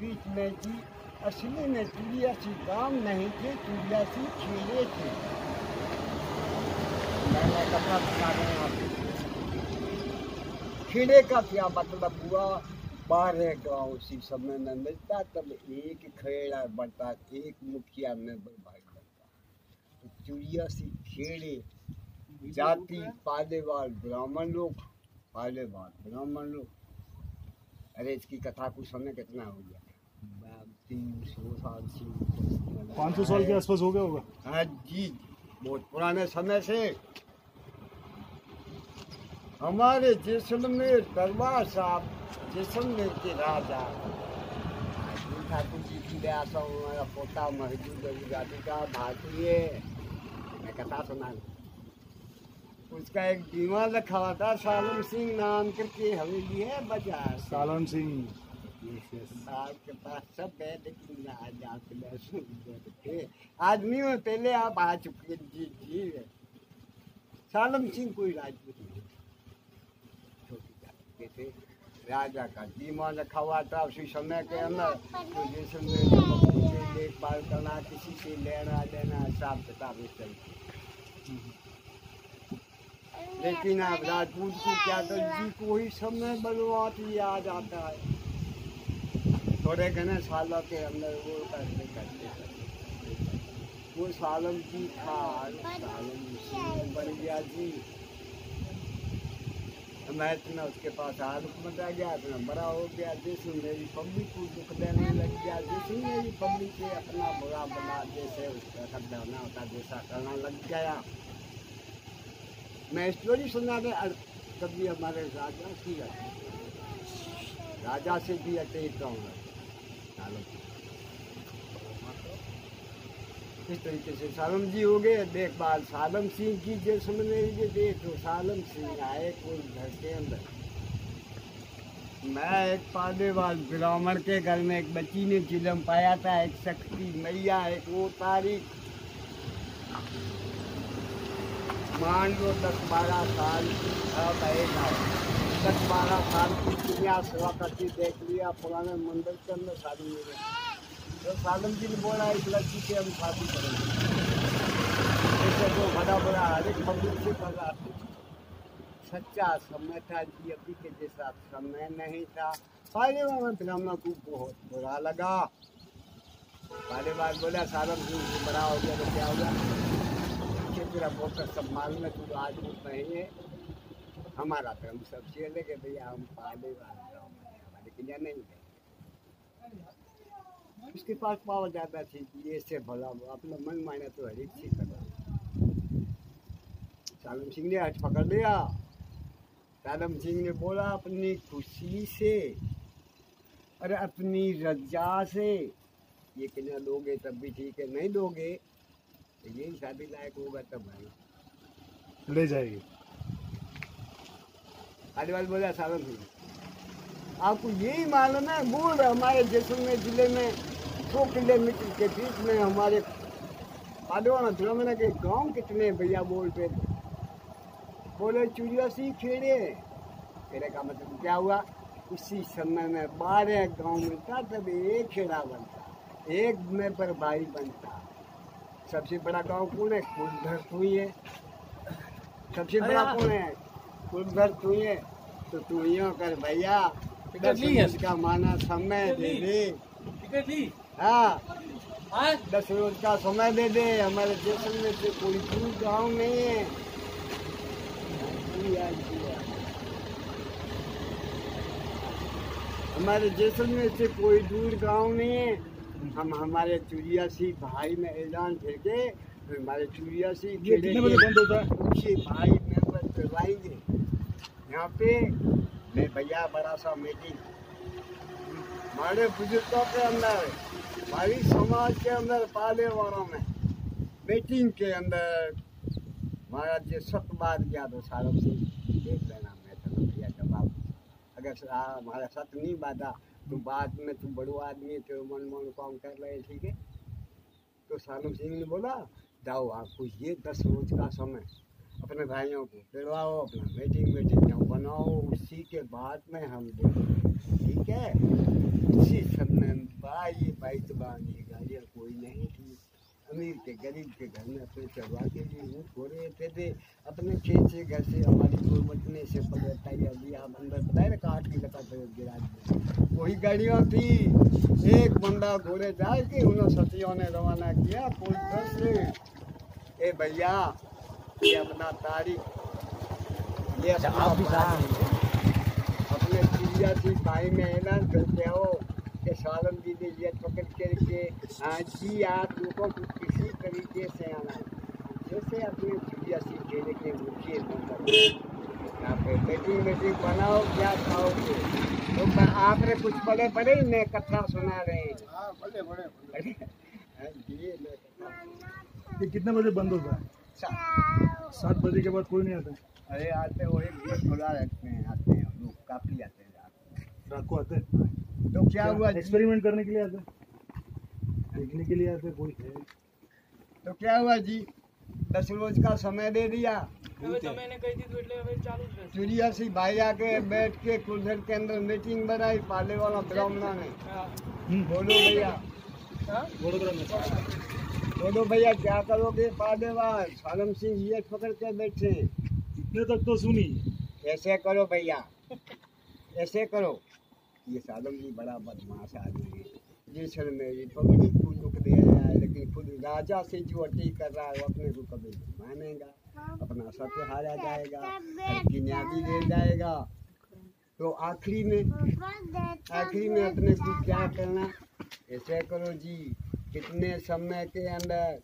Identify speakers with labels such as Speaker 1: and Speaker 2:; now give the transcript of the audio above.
Speaker 1: बीच में जी असली में चुड़ियासी गाँव नहीं थे थे। मैंने कपड़ा बता रहे हैं का क्या मतलब हुआ? बारह गाँव उसी समय में मिलता, तब एक खेड़ा बनता एक मुखिया में भाई बनता तो चुड़ियासी खेड़े जाति पालेवाल ब्राह्मण लोग, पालेवाल ब्राह्मण लोग। अरे इसकी कथा कुछ समय कितना हो गया? सौ से
Speaker 2: पाँच सौ साल के आसपास हो गया होगा।
Speaker 1: हाँ जी बहुत पुराने समय से। हमारे जैसलमेर दरबार साहब जैसलमेर के राजा। ठाकुर जी की दया से हमारा पोता महजूद अली गादी का भारतीय मैं कथा सुना उसका एक दीवान रखा हुआ था सालम सिंह नाम करके हवेली है बाज़ार से।
Speaker 2: सालन सिंह।
Speaker 1: साहब पास सब है, लेकिन आज आप आदमी में पहले आप आ चुके जी जी। सालम सिंह कोई राजपूत थे। राजा का दीवान रखा हुआ था, उसी समय के अंदर। तो जैसे देखभाल करना, किसी से लेना, देना, हिसाब किताब इस तरीके लेकिन अब राजपूत को क्या कर जी को ही समय बलवात याद आता है? थोड़े घने सालों के अंदर वो करते करते वो सालम जी था सालम जी। मैं इतना उसके पास आलू मचा गया, इतना बड़ा हो गया जैसे मेरी पब्लिक को दुख देने लग गया जैसे मेरी पब्लिक से अपना बुरा बना जैसे उसका समझाना होता, जैसा करना लग गया। मैं स्टोरी सुना दे कभी हमारे राजा की राजा से भी अटैक गाँव सालम इस तरीके से सालम जी हो गए, देखभाल। सालम सिंह की जो समझने ये देखो सालम सिंह आए कोई घर के अंदर। मैं एक पालेवाल ब्राह्मण के घर में एक बच्ची ने चिलम पाया था, एक शक्ति मैया, एक वो तारीख। मान लो दस बारह साल की आएगा दस बारह साल की चिड़िया सेवा करती, देख लिया, पुराने मंदिर के अंदर शादी में गई। तो सालम जी ने बोला, इस लड़की से हम शादी करेंगे। ऐसे तो बड़ा बड़ा हर एक पब्लिक से कर सच्चा समय था जी, अभी के जैसा समय नहीं था। पहले में ब्राह्मण को बहुत बुरा लगा। पहले बार बोला सालम जी बड़ा हो गया तो क्या हो गया? कि तेरा बहुत सब मालूम है, तू आज नहीं है। हमारा धर्म सबसे अलग है भैया हम हैं, हमारे के लिए नहीं है उसके पास पावर ज़्यादा थी कि ये से भला अपना मन माना तो हर एक चीज़ करवा सालम सिंह ने हट पकड़ लिया सालम सिंह ने बोला अपनी खुशी से और अपनी रजा से ये कितना दोगे तब भी ठीक है नहीं दोगे तो यही शादी लायक होगा तब भाई
Speaker 2: ले जाएगी
Speaker 1: खाली वाल बोला सालम सिंह आपको यही मालूम है मूल हमारे जैसलमेर ज़िले में सौ किलोमीटर के बीच में हमारे पाडवाना धुलामना के गाँव कितने भैया बोलते थे बोले चुरियासी खेड़े खेड़े का मतलब क्या हुआ? उसी समय में बारह गाँव मिलता तब एक खेड़ा बनता एक में पर भाई बनता। सबसे बड़ा गाँव कौन है? कुलधर तू ही। है सबसे बड़ा कौन है? कुलधर तू ही तो तू ही हो? कर भैया का माना समय दे दे। हाँ। दस रोज का समय दे दे हमारे जैसलमेर से कोई दूर गाँव नहीं है। हाँ, हाँ। हमारे जैसलमेर से कोई दूर गाँव नहीं है। हम हमारे चुरियासी भाई में ऐलान करके हमारे चुरियासी
Speaker 2: ये कितने बजे बंद होता है?
Speaker 1: उनसे भाई मेंबर करवाएँगे यहाँ पे मैं भैया बड़ा सा मीटिंग हमारे बुज़ुर्गों के अंदर हमारी समाज के अंदर, पाले वालों में मीटिंग के अंदर हमारा जो सत बात गया तो सालों से। देख लेना मैं चलो भैया जवाब अगर हमारा सत नहीं बाधा तो बाद में तू बड़ो आदमी तो मन मन काम कर रहे ठीक है? तो सालम सिंह ने बोला, जाओ आपको ये दस रोज का समय अपने भाइयों को दिलवाओ अपना मीटिंग मीटिंग बनाओ, उसी के बाद में हम देखेंगे ठीक है? उसी समय कोई नहीं थी। अमीर के, गरीब के घर में अपने चढ़वा के लिए वो घोड़े थे थे। अपने खेत से घर से हमारी गुरमटने से पकड़ता ही अभी आप अंदर पैर काट की लगा थे गिराज में वही गाड़ियाँ थी। एक बंदा घोड़े जाए के उन्होंने सतियों ने रवाना किया पुलिस से। ए भैया ये अपना तारीख ये
Speaker 3: अच्छा,
Speaker 1: अपना
Speaker 3: आप भी
Speaker 1: अपने चिड़िया की भाई में ऐलान करते हो कि सालन जी ने ये पकड़ करके हाँ जी आप लोगों को किसी तरीके से आना जैसे अपने चिड़िया सी खेले के मुखिए मीटिंग मीटिंग बनाओ क्या खाओगे? तो आपने कुछ बड़े बड़े नए कथा सुना रहे हैं। हाँ, बड़े बड़े हाँ, ये
Speaker 2: कितने बजे बंद होता है?
Speaker 1: सा- अच्छा।
Speaker 2: सात बजे के बाद कोई नहीं आता।
Speaker 1: अरे आते तो वो एक बस थोड़ा रखते हैं आते हैं लोग काफ़ी आते हैं रात
Speaker 2: रात को आते हैं?
Speaker 1: तो क्या हुआ?
Speaker 2: एक्सपेरिमेंट करने के लिए आते देखने के लिए आते कोई है?
Speaker 1: तो क्या हुआ जी? दस रोज का समय दे दिया। चिड़िया सी भाई आके बैठ के कुलसर के अंदर मीटिंग बनाई पाले वाला ब्राह्मणा ने।
Speaker 2: हम्म।
Speaker 1: बोलो भैया। बोलो भैया क्या करोगे? पालेवाल सालम सिंह ये पकड़ के बैठे।
Speaker 2: इतने तक तो सुनी।
Speaker 1: ऐसे करो भैया ऐसे करो। ये सालम जी बड़ा बदमाश आदमी है। जैसल मेरी पब्लिक को दुख दे रहा है लेकिन खुद राजा से जो अटी कर रहा है वो अपने को कभी मानेगा। अपना सब हारा जाएगा सबकी न्याय ले जाएगा। तो आखिरी में आखिरी में अपने को क्या करना? ऐसे करो जी। कितने समय के अंदर